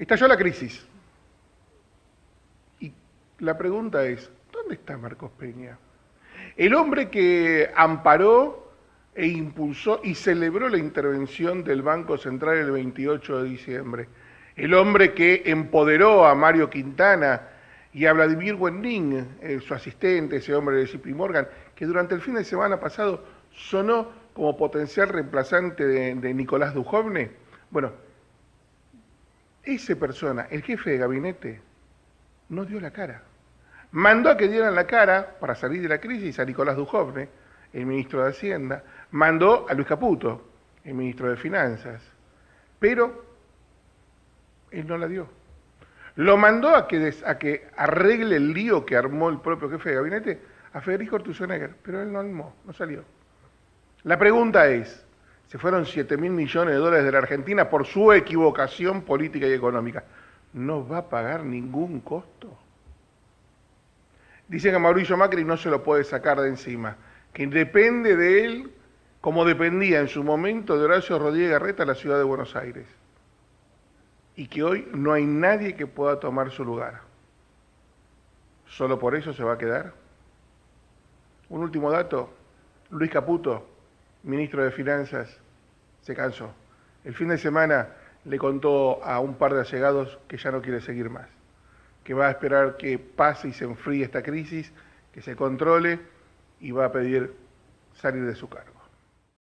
Estalló la crisis. Y la pregunta es, ¿dónde está Marcos Peña? El hombre que amparó e impulsó y celebró la intervención del Banco Central el 28 de diciembre. El hombre que empoderó a Mario Quintana y a Vladimir Wending, eh, su asistente, ese hombre de JP Morgan, que durante el fin de semana pasado sonó como potencial reemplazante de, de Nicolás Dujovne. Bueno, esa persona, el jefe de gabinete, no dio la cara. Mandó a que dieran la cara para salir de la crisis a Nicolás Dujovne, el ministro de Hacienda, mandó a Luis Caputo, el ministro de Finanzas, pero él no la dio. Lo mandó a que, arregle el lío que armó el propio jefe de gabinete a Federico Ortuzonegger, pero él no armó, no salió. La pregunta es, se fueron 7 mil millones de dólares de la Argentina por su equivocación política y económica. ¿No va a pagar ningún costo? Dicen que Mauricio Macri no se lo puede sacar de encima, que depende de él como dependía en su momento de Horacio Rodríguez Garreta la ciudad de Buenos Aires. Y que hoy no hay nadie que pueda tomar su lugar. ¿Solo por eso se va a quedar? Un último dato. Luis Caputo, ministro de Finanzas, se cansó. El fin de semana le contó a un par de allegados que ya no quiere seguir más, que va a esperar que pase y se enfríe esta crisis, que se controle y va a pedir salir de su cargo.